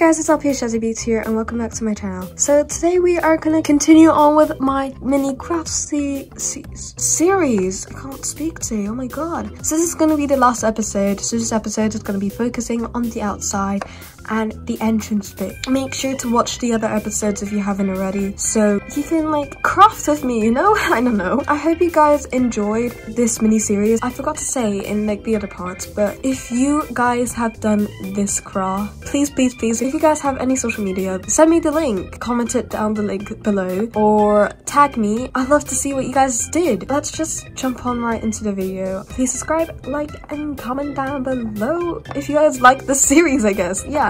guys, it's LPS Jazzibeets here and welcome back to my channel. So today we are gonna continue on with my mini craftsy series. I can't speak today, oh my god. So this is gonna be the last episode. So this episode is gonna be focusing on the outside and the entrance bit. Make sure to watch the other episodes if you haven't already so you can like craft with me, you know? I don't know. I hope you guys enjoyed this mini series. I forgot to say in like the other parts, but if you guys have done this craft, please, please, please, if you guys have any social media, send me the link. Comment it down the link below or tag me. I'd love to see what you guys did. Let's just jump on right into the video. Please subscribe, like, and comment down below if you guys like the series, I guess. Yeah,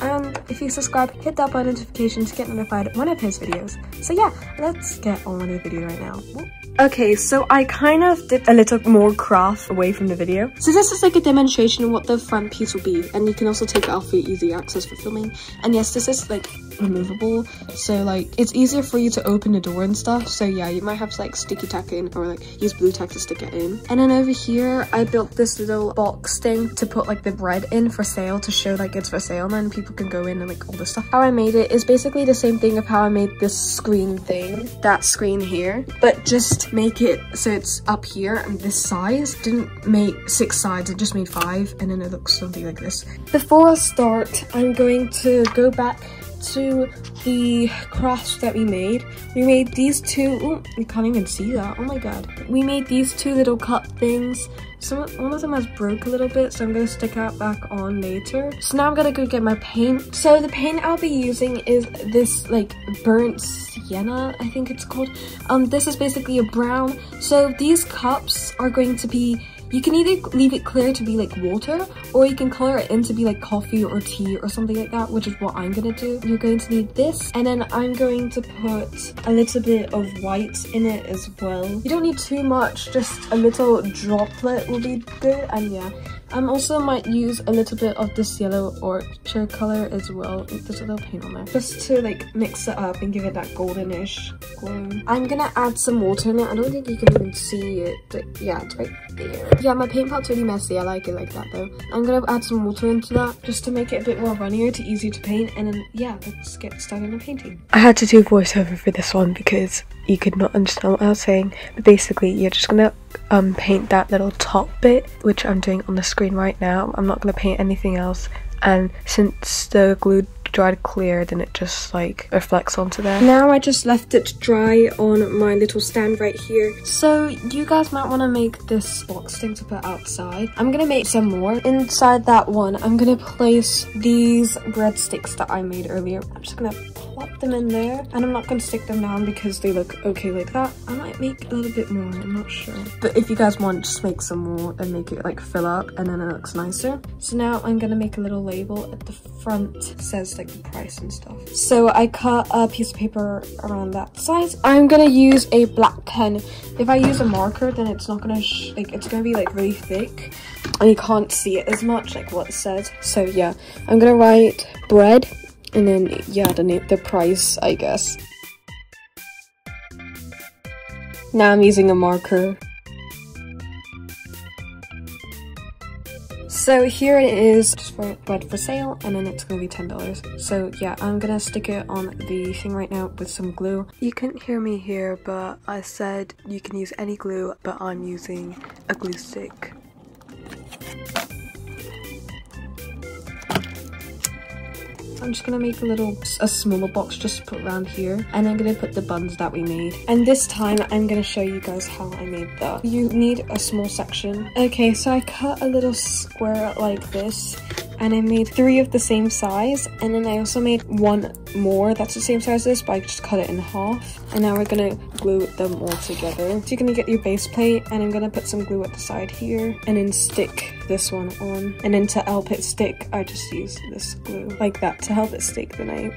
and if you subscribe, hit that bell notification to get notified when I post videos. So yeah, let's get on with the video right now. Okay, so I kind of did a little more craft away from the video. So this is like a demonstration of what the front piece will be. And you can also take it off for easy access for filming. And yes, this is like removable. So like it's easier for you to open the door and stuff. So yeah, you might have to like sticky tack in or like use blue tack to stick it in. And then over here, I built this little box thing to put like the bread in for sale to show like it's for sale and then people can go in and like all this stuff. How I made it is basically the same thing of how I made this screen thing, that screen here, but just make it so it's up here and this size. Didn't make six sides, it just made five and then it looks something like this. Before I start, I'm going to go back to the crafts that we made. We made these two, ooh, you can't even see that, oh my god. We made these two little cup things. Some, one of them has broke a little bit, so I'm gonna stick that back on later. So now I'm gonna go get my paint. So the paint I'll be using is this like burnt sienna, I think it's called. Um, This is basically a brown. So these cups are going to be you can either leave it clear to be like water or you can color it in to be like coffee or tea or something like that, which is what I'm gonna do. You're going to need this and then I'm going to put a little bit of white in it as well. You don't need too much, just a little droplet will be good and yeah. Um, I also might use a little bit of this yellow orchid color as well. There's a little paint on there. Just to like mix it up and give it that goldenish glow. I'm gonna add some water in it. I don't think you can even see it, but yeah, it's right there. Yeah, my paint pot's really messy. I like it like that though. I'm gonna add some water into that just to make it a bit more runnier, to easier to paint. And then yeah, let's get started on painting. I had to do voiceover for this one because you could not understand what I was saying. But basically, you're just gonna um, paint that little top bit, which I'm doing on the screen right now. I'm not gonna paint anything else. And since the glue dried clear then it just like reflects onto there now i just left it dry on my little stand right here so you guys might want to make this box thing to put outside i'm gonna make some more inside that one i'm gonna place these breadsticks that i made earlier i'm just gonna plop them in there and I'm not going to stick them down because they look okay like that. I might make a little bit more, I'm not sure. But if you guys want, just make some more and make it like fill up and then it looks nicer. So now I'm going to make a little label at the front says like the price and stuff. So I cut a piece of paper around that size. I'm going to use a black pen. If I use a marker then it's not going to like it's going to be like really thick and you can't see it as much like what it says. So yeah, I'm going to write bread and then yeah the the price i guess. Now i'm using a marker. So here it is. Just for bread for sale and then it's gonna be ten dollars. So yeah i'm gonna stick it on the thing right now with some glue. You couldn't hear me here but i said you can use any glue but i'm using a glue stick I'm just gonna make a little, a smaller box just to put around here. And I'm gonna put the buns that we made. And this time I'm gonna show you guys how I made that. You need a small section. Okay, so I cut a little square like this and I made three of the same size and then I also made one more that's the same size as this but I just cut it in half. And now we're gonna glue them all together. So you're gonna get your base plate and I'm gonna put some glue at the side here and then stick this one on. And then to help it stick I just use this glue like that to help it stick then I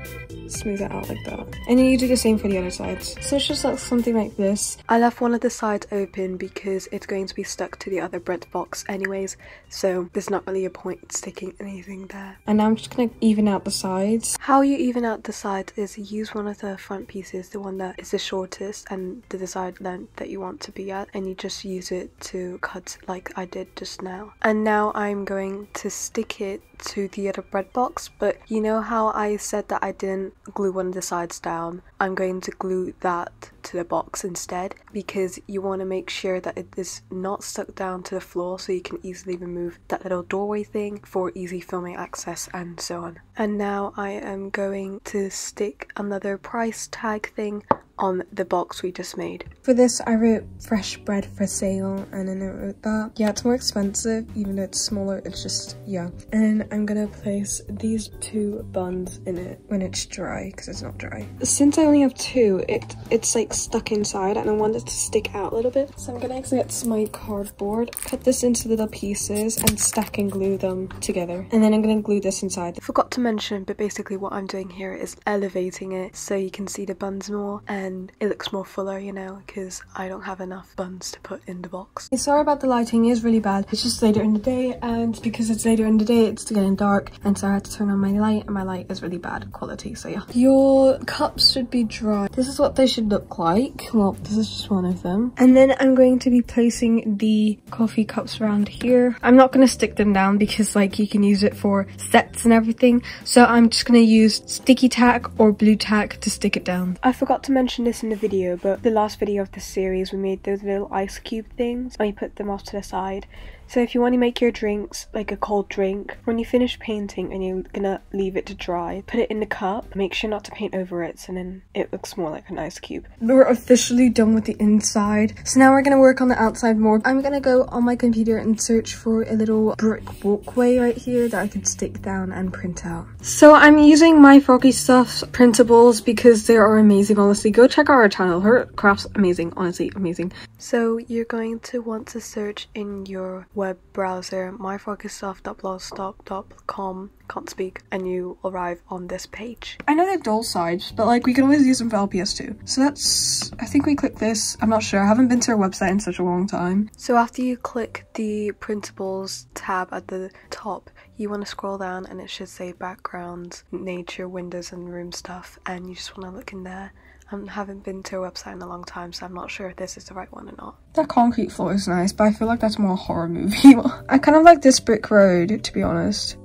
smooth it out like that. And then you do the same for the other sides. So it's just like something like this. I left one of the sides open because it's going to be stuck to the other bread box anyways, so there's not really a point sticking anything there. And now I'm just gonna even out the sides. How you even out the sides is use one of the front pieces, the one that is the shortest and the desired length that you want to be at, and you just use it to cut like I did just now. And now I'm going to stick it to the other bread box, but you know how I said that I didn't glue one of the sides down? I'm going to glue that to the box instead because you want to make sure that it is not stuck down to the floor so you can easily remove that little doorway thing for easy filming access and so on. And now I am going to stick another price tag thing on the box we just made. For this, I wrote fresh bread for sale and then I wrote that. Yeah, it's more expensive, even though it's smaller, it's just, yeah. And I'm gonna place these two buns in it when it's dry, because it's not dry. Since I only have two, it it's like stuck inside and I want it to stick out a little bit. So I'm gonna get my cardboard, cut this into little pieces and stack and glue them together. And then I'm gonna glue this inside. Forgot to mention, but basically what I'm doing here is elevating it so you can see the buns more and it looks more fuller, you know, because I don't have enough buns to put in the box. Sorry about the lighting, it is really bad. It's just later in the day and because it's later in the day, it's getting dark and so I had to turn on my light and my light is really bad quality, so yeah. Your cups should be dry. This is what they should look like. Well, this is just one of them. And then I'm going to be placing the coffee cups around here. I'm not going to stick them down because like you can use it for sets and everything. So I'm just going to use sticky tack or blue tack to stick it down. I forgot to mention mentioned this in the video, but the last video of this series we made those little ice cube things and we put them off to the side. So if you want to make your drinks like a cold drink, when you finish painting and you're gonna leave it to dry, put it in the cup, make sure not to paint over it so then it looks more like an ice cube. We're officially done with the inside. So now we're gonna work on the outside more. I'm gonna go on my computer and search for a little brick walkway right here that I could stick down and print out. So I'm using MyFroggyStuff's printables because they are amazing, honestly. Go check out our channel. Her craft's amazing, honestly, amazing. So you're going to want to search in your web browser myfroggystuff.blogspot.com can't speak and you arrive on this page. I know they're dull sides, but like we can always use them for LPS too. So that's, I think we click this. I'm not sure. I haven't been to our website in such a long time. So after you click the printables tab at the top, you want to scroll down and it should say backgrounds, nature, windows and room stuff and you just want to look in there I haven't been to a website in a long time, so I'm not sure if this is the right one or not. That concrete floor is nice, but I feel like that's more horror movie. I kind of like this brick road, to be honest.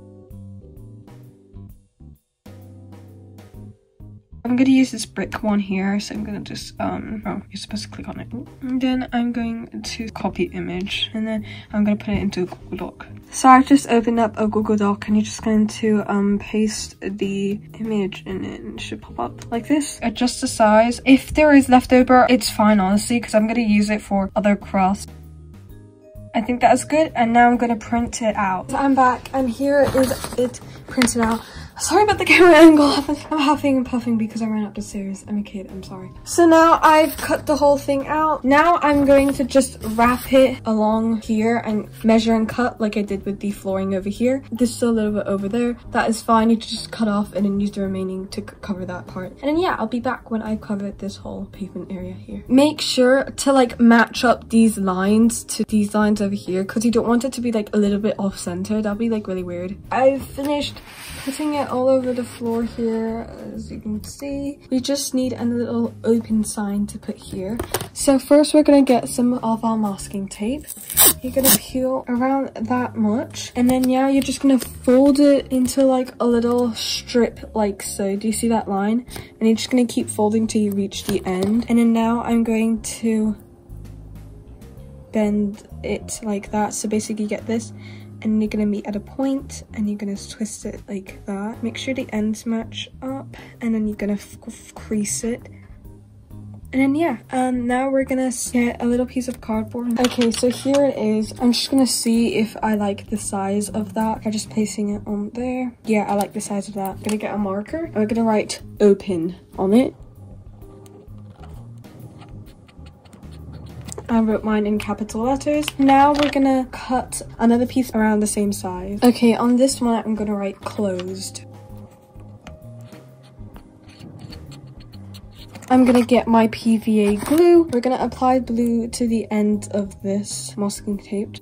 I'm to use this brick one here, so I'm to just, um, oh, you're supposed to click on it. And then I'm going to copy image, and then I'm to put it into a Google Doc. So I've just opened up a Google Doc, and you're just going to, um, paste the image in it, and it should pop up like this. Adjust the size. If there is leftover, it's fine, honestly, because I'm to use it for other crafts. I think that's good, and now I'm to print it out. So I'm back, and here is it printed out. Sorry about the camera angle. I'm huffing and puffing because I ran up the stairs. I'm a kid, I'm sorry. So now I've cut the whole thing out. Now I'm going to just wrap it along here and measure and cut like I did with the flooring over here. There's still a little bit over there. That is fine. You just cut off and then use the remaining to cover that part. And then yeah, I'll be back when I've covered this whole pavement area here. Make sure to like match up these lines to these lines over here because you don't want it to be like a little bit off center. That'd be like really weird. I've finished putting it all over the floor here as you can see. We just need a little open sign to put here. So first we're going to get some of our masking tape. You're going to peel around that much and then yeah you're just going to fold it into like a little strip like so. Do you see that line? And you're just going to keep folding till you reach the end. And then now i'm going to bend it like that. So basically you get this and you're gonna meet at a point and you're gonna twist it like that. Make sure the ends match up and then you're gonna crease it. And then yeah um now we're gonna get a little piece of cardboard. Okay so here it is. I'm just gonna see if i like the size of that. By just placing it on there. Yeah i like the size of that. I'm gonna get a marker. We're gonna write open on it I wrote mine in capital letters. Now we're gonna cut another piece around the same size. Okay, on this one, I'm gonna write closed. I'm gonna get my PVA glue. We're gonna apply glue to the end of this masking tape.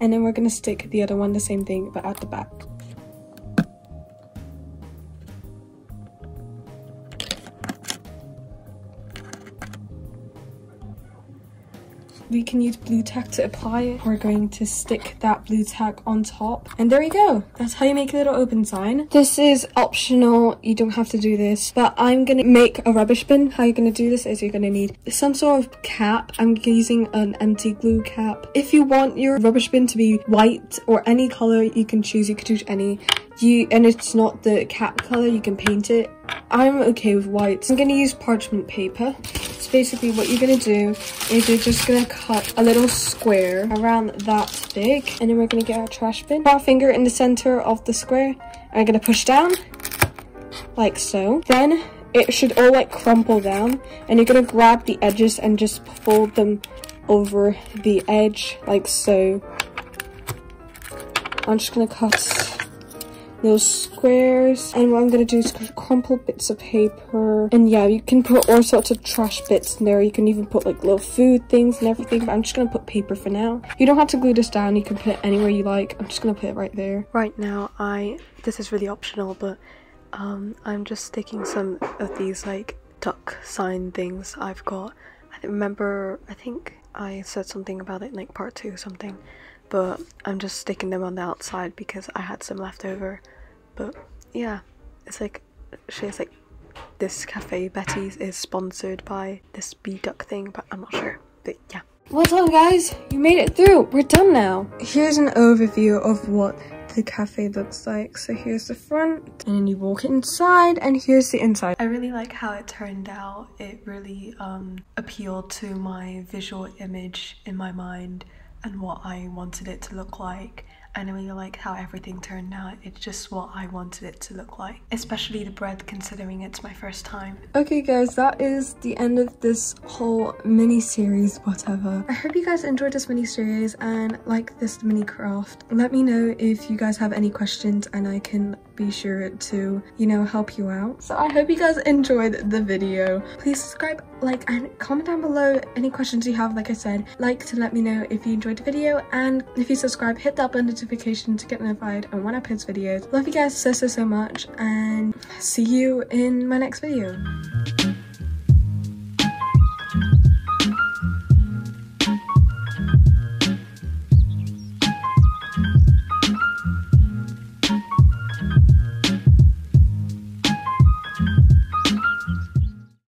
And then we're gonna stick the other one the same thing, but at the back. We can use blue tack to apply it. We're going to stick that blue tack on top. And there you go. That's how you make a little open sign. This is optional. You don't have to do this. But I'm going to make a rubbish bin. How you're going to do this is you're going to need some sort of cap. I'm using an empty glue cap. If you want your rubbish bin to be white or any color you can choose, you could choose any. You And it's not the cap color, you can paint it. I'm okay with white. I'm going to use parchment paper. So basically what you're gonna do is you're just gonna cut a little square around that big and then we're gonna get our trash bin. Put our finger in the center of the square and we're gonna push down like so. Then it should all like crumple down and you're gonna grab the edges and just fold them over the edge like so. I'm just gonna cut those squares. And what I'm to do is crumple bits of paper. And yeah, you can put all sorts of trash bits in there. You can even put like little food things and everything. But I'm just to put paper for now. You don't have to glue this down. You can put it anywhere you like. I'm just to put it right there. Right now, I, this is really optional, but um, I'm just sticking some of these like duck sign things I've got. I remember, I think I said something about it in like part two or something but I'm just sticking them on the outside because I had some left over but yeah, it's like she's like this cafe Betty's is sponsored by this bee duck thing, but I'm not sure. But yeah. What's on guys? You made it through. We're done now. Here's an overview of what the cafe looks like. So here's the front and then you walk inside and here's the inside. I really like how it turned out. It really um, appealed to my visual image in my mind and what I wanted it to look like. I really like how everything turned out. It's just what I wanted it to look like. Especially the bread considering it's my first time. Okay guys, that is the end of this whole mini series, whatever. I hope you guys enjoyed this mini series and like this mini craft. Let me know if you guys have any questions and I can be sure to, you know, help you out. So I hope you guys enjoyed the video. Please subscribe, like, and comment down below any questions you have. Like I said, like to let me know if you enjoyed the video. And if you subscribe, hit that bell notification to get notified on when I post videos. Love you guys so, so, so much. And see you in my next video.